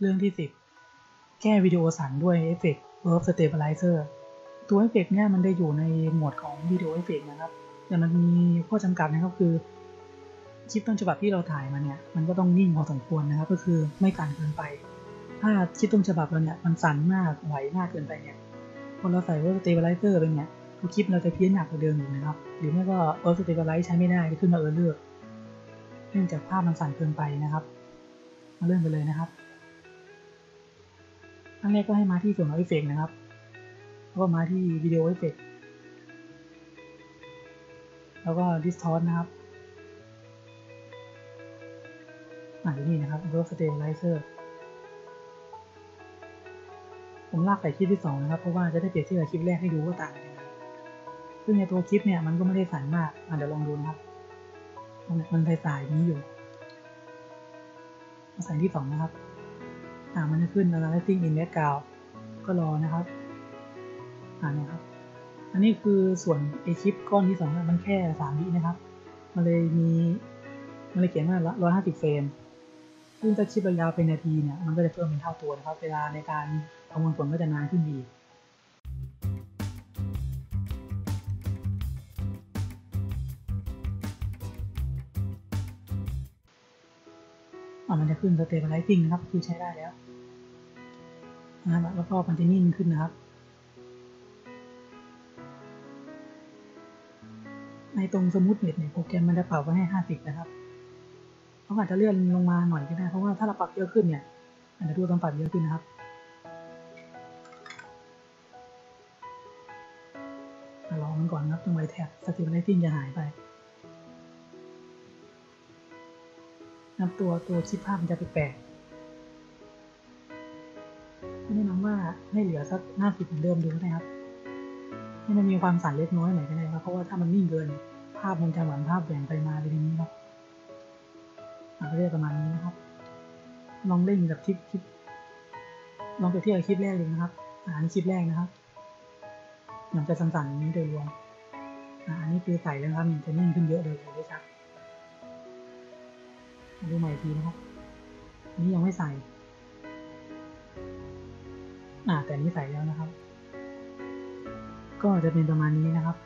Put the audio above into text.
เรื่องที่ 10 แก้วิดีโอสั่นด้วยเอฟเฟกต์ Warp Stabilizer ตัวเอฟเฟกต์เนี่ยมันได้อยู่ในหมวดของ Video Effects นะครับ แต่มันมีข้อจำกัดนะครับคือ คลิปต้นฉบับที่เราถ่ายมาเนี่ย มันก็ต้องนิ่งพอสมควรนะครับ ก็คือไม่สั่นเกินไป ถ้าคลิปต้นฉบับเราเนี่ยมันสั่นมากไหวมากเกินไปเนี่ยพอเราใส่ Warp Stabilizer ไปเนี่ยคลิปเราจะเพี้ยนหนักกว่าเดิมอยู่นะครับ หรือไม่ก็ Warp Stabilizer ใช้ไม่ได้จะขึ้นมา errorเนื่องจากภาพมันสั่นเกินไปนะครับ มาเริ่มกันเลยนะครับ ขั้นแรกก็ให้มาที่ส่วนของ Effects นะครับ แล้วก็มาที่ Video Effects แล้วก็ distort นะครับอ่าที่นี่นะครับ Warp Stabilizer ผมลากใส่คลิปที่ 2 นะครับ เพราะว่าจะได้เปรียบเทียบกับคลิปแรกให้ดูว่าต่างกันยังไงซึ่งในตัวคลิปเนี่ยมันก็ไม่ได้สั่นมากอะเดี๋ยวลองดูนะครับมันสายๆนี้อยู่ มาใส่ที่ 2 นะครับ อ่ามันจะขึ้น Analyzing in Background ก็รอนะครับอ่านี่ครับ อันนี้คือส่วนไอคลิปก้อนที่สองมันแค่สามวินะครับ มันเลยมีมันเลยเขียนว่าร้อยห้าสิบเฟรมซึ่งถ้าคลิปยาวเป็นนาทีเนี่ยมันก็จะเพิ่มเป็นเท่าตัวนะครับ เวลาในการประมวลผลก็จะนานขึ้นอีก มันจะขึ้น stabilizing นะครับ คือใช้ได้แล้วนะครับแล้วก็มันจะนิ่งขึ้นนะครับ ในตรงสมูทเน็ตเนี่ยโปรแกรมมันจะปรับไว้ให้ 50 นะครับเขาอาจจะเลื่อนลงมาหน่อยก็ได้ เพราะว่าถ้าเราปรับเยอะขึ้นเนี่ยอาจจะดูต้องปรับเยอะขึ้นนะครับรองมันก่อนครับตรงไวแท็บ stabilizing จะหายไป นับตัวตัวคลิปภาพมันจะแปลกๆแนะนำว่าให้เหลือสักหน้าสิบเหมือนเดิมดูนะครับ ให้มันมีความสั่นเล็กน้อยหน่อยก็ได้ครับเพราะว่าถ้ามันนิ่งเกิน ภาพมันจะเหมือนภาพแหว่งไปมาเลยนี้ครับอาจจะเรียกประมาณนี้นะครับ ลองเล่นกับคลิปคลิปลองไปเที่ยบกับคลิปแรกดูนะครับอ่านคลิปแรกนะครับอย่างจะสั่นๆนี้โดยรวมอันนี้คือใส่แล้วครับมันจะนิ่งขึ้นเยอะเลยได้ชัดมา ดูใหม่ทีนะครับ นี่ยังไม่ใส่ อ่าแต่นี้ใส่แล้วนะครับ ก็จะเป็นประมาณนี้นะครับ